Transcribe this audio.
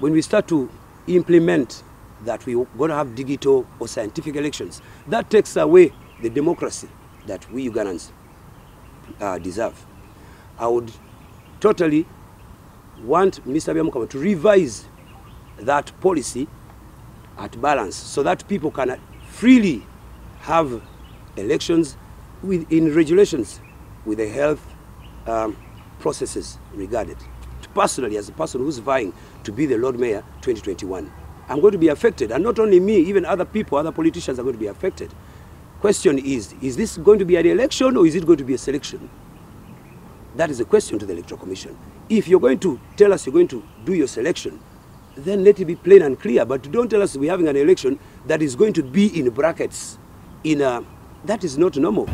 when we start to implement that we're going to have digital or scientific elections, that takes away the democracy that we Ugandans uh, deserve. I would totally want Mr. Byamukama to revise that policy at balance so that people can freely have elections within regulations with the health um, processes regarded. Personally, as a person who's vying to be the Lord Mayor 2021, I'm going to be affected. And not only me, even other people, other politicians are going to be affected. Question is, is this going to be an election or is it going to be a selection? That is a question to the Electoral Commission. If you're going to tell us you're going to do your selection, then let it be plain and clear. But don't tell us we're having an election that is going to be in brackets. In a, that is not normal.